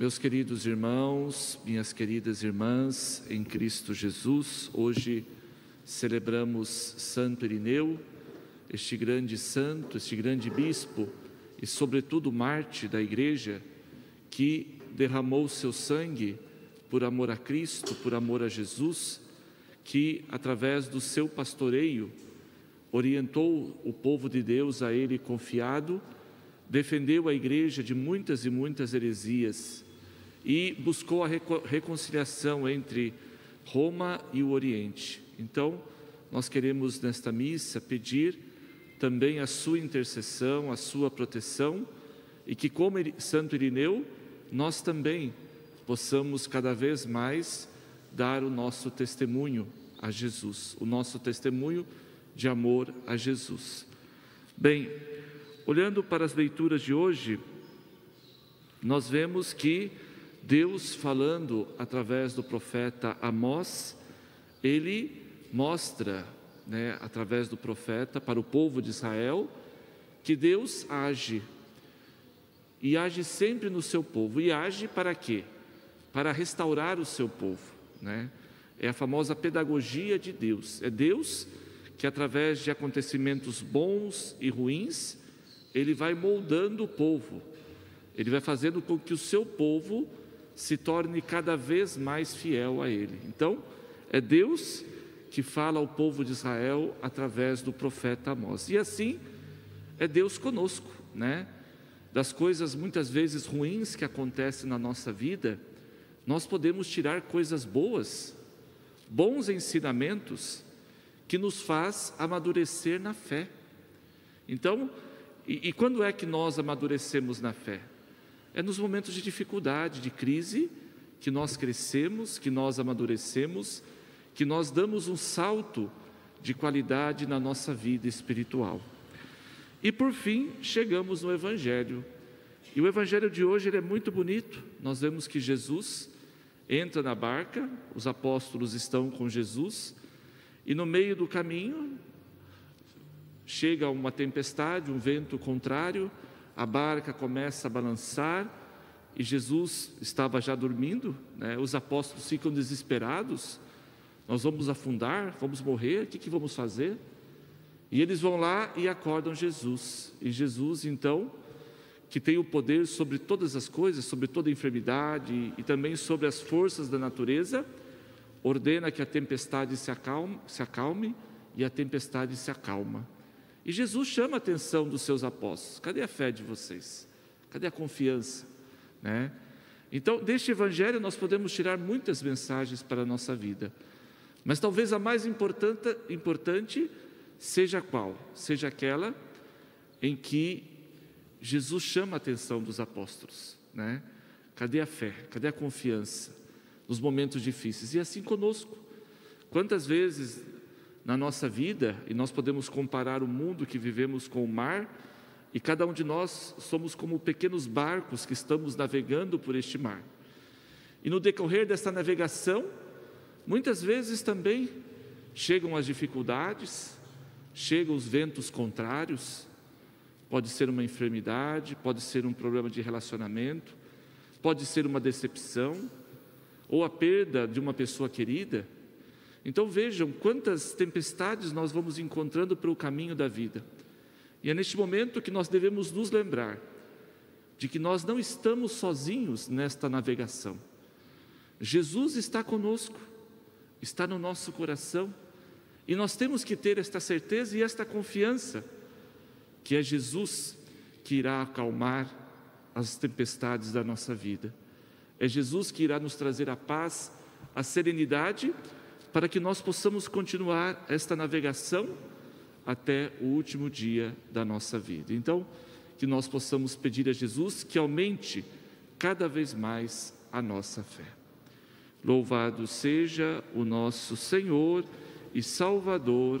Meus queridos irmãos, minhas queridas irmãs em Cristo Jesus, hoje celebramos Santo Irineu, este grande santo, este grande bispo e, sobretudo, mártir da Igreja, que derramou seu sangue por amor a Cristo, por amor a Jesus, que, através do seu pastoreio, orientou o povo de Deus a ele confiado, defendeu a Igreja de muitas e muitas heresias e buscou a reconciliação entre Roma e o Oriente. Então, nós queremos nesta missa pedir também a sua intercessão, a sua proteção e que, como Santo Irineu, nós também possamos cada vez mais dar o nosso testemunho a Jesus, o nosso testemunho de amor a Jesus. Bem, olhando para as leituras de hoje, nós vemos que Deus falando através do profeta Amós, ele mostra, né, através do profeta para o povo de Israel, que Deus age e age sempre no seu povo. E age para quê? Para restaurar o seu povo, né? É a famosa pedagogia de Deus. É Deus que através de acontecimentos bons e ruins, ele vai moldando o povo. Ele vai fazendo com que o seu povo se torne cada vez mais fiel a Ele. Então, é Deus que fala ao povo de Israel através do profeta Amós. E assim é Deus conosco, né? Das coisas muitas vezes ruins que acontecem na nossa vida, nós podemos tirar coisas boas, bons ensinamentos que nos faz amadurecer na fé. Então, e, e quando é que nós amadurecemos na fé? É nos momentos de dificuldade, de crise, que nós crescemos, que nós amadurecemos, que nós damos um salto de qualidade na nossa vida espiritual. E por fim, chegamos no Evangelho. E o Evangelho de hoje é muito bonito. Nós vemos que Jesus entra na barca, os apóstolos estão com Jesus, e no meio do caminho chega uma tempestade, um vento contrário, a barca começa a balançar e Jesus estava já dormindo, né? os apóstolos ficam desesperados: nós vamos afundar, vamos morrer, o que, que vamos fazer? E eles vão lá e acordam Jesus, e Jesus então, que tem o poder sobre todas as coisas, sobre toda enfermidade e também sobre as forças da natureza, ordena que a tempestade se acalme, se acalme e a tempestade se acalma. E Jesus chama a atenção dos seus apóstolos: cadê a fé de vocês? Cadê a confiança? Né? Então, deste evangelho nós podemos tirar muitas mensagens para a nossa vida, mas talvez a mais importante, importante seja qual? Seja aquela em que Jesus chama a atenção dos apóstolos, né? Cadê a fé? Cadê a confiança nos momentos difíceis? E assim conosco. Quantas vezes na nossa vida, e nós podemos comparar o mundo que vivemos com o mar, e cada um de nós somos como pequenos barcos que estamos navegando por este mar. E no decorrer dessa navegação, muitas vezes também chegam as dificuldades, chegam os ventos contrários, pode ser uma enfermidade, pode ser um problema de relacionamento, pode ser uma decepção, ou a perda de uma pessoa querida. Então vejam quantas tempestades nós vamos encontrando pelo caminho da vida. E é neste momento que nós devemos nos lembrar de que nós não estamos sozinhos nesta navegação. Jesus está conosco, está no nosso coração, e nós temos que ter esta certeza e esta confiança que é Jesus que irá acalmar as tempestades da nossa vida. É Jesus que irá nos trazer a paz, a serenidade para que nós possamos continuar esta navegação até o último dia da nossa vida. Então, que nós possamos pedir a Jesus que aumente cada vez mais a nossa fé. Louvado seja o nosso Senhor e Salvador